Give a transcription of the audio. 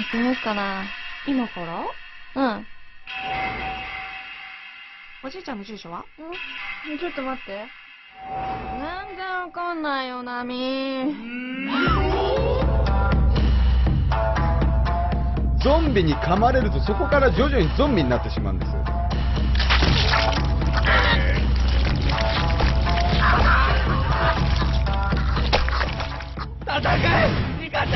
ってみようかな。今から？うん。おじいちゃんの住所は？んちょっと待って。全然わかんないよ、ナミ。ゾンビに噛まれるとそこから徐々にゾンビになってしまうんです。戦え味方